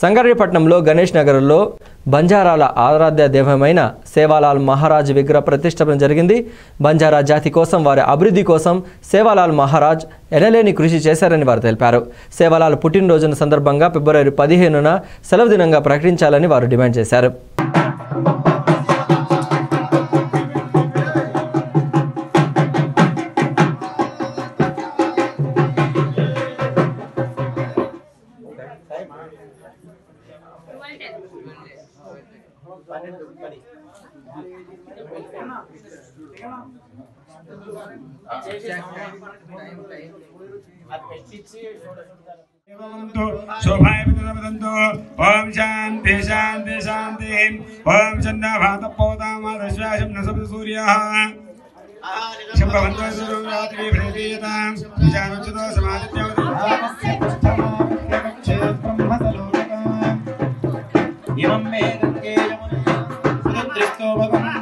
సంగారెడ్డిపట్నంలో గణేష్ నగర్లో బంజారాల ఆరాధ్య దేవమైన సేవాలాల్ మహారాజ్ విగ్రహ ప్రతిష్టపన జరిగింది బంజారా జాతి కోసం వారి అభివృద్ధి కోసం సేవాలాల్ మహారాజ్ ఎనలేని కృషి చేశారని వారు తెలిపారు సేవాలాల్ పుట్టినరోజున సందర్భంగా ఫిబ్రవరి పదిహేనున సెలవు దినంగా ప్రకటించాలని వారు డిమాండ్ చేశారు పన్నెండు పది శోభాయపదంతో ఓం శాంతి శాంతి శాంతి ఓం చన్న భాతపోతామాశ్వాసం నసపతి సూర్య శంభవంతో రాత్రి ప్రేరీయతాం విచారోచితో సమాధిత్యం ఇమం మేన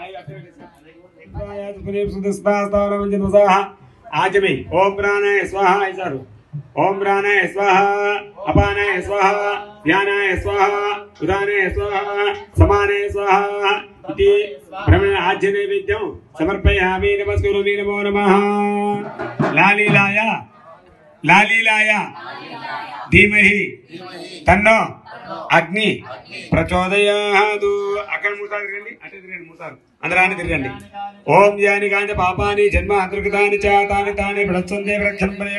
आचमी ओम प्राणाय स्वाहा ऐसा ओम प्राणाय स्वाहा अपानाय स्वाहा ध्यानाय स्वाहा उदानाय स्वाहा समानाय स्वाहा इति भ्रमण आज्य नैवेद्यं समर्पयामि नमस्कुरुमि नमो नमः लालीलाय लालीलाय धीमहि तन्नो అగ్ని ప్రచోదయాదు అక్కడ మూతారు తిరగండి అంటే తిరగండి మూతారు అందరాన్ని తిరగండి ఓం యాని కాని పాపాని జన్మ అంతర్గతాన్ని చ తాని తాని విడత్సందే